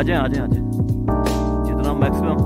आ जाए आ जाए आ जाए। जितना मैक्सिमम